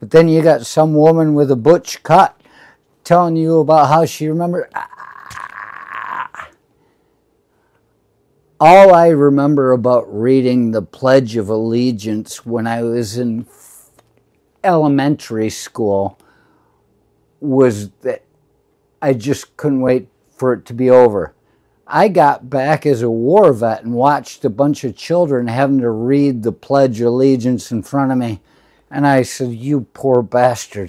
But then you got some woman with a butch cut telling you about how she remembered. All I remember about reading the Pledge of Allegiance when I was in elementary school was that I just couldn't wait for it to be over. I got back as a war vet and watched a bunch of children having to read the Pledge of Allegiance in front of me. And I said, You poor bastards.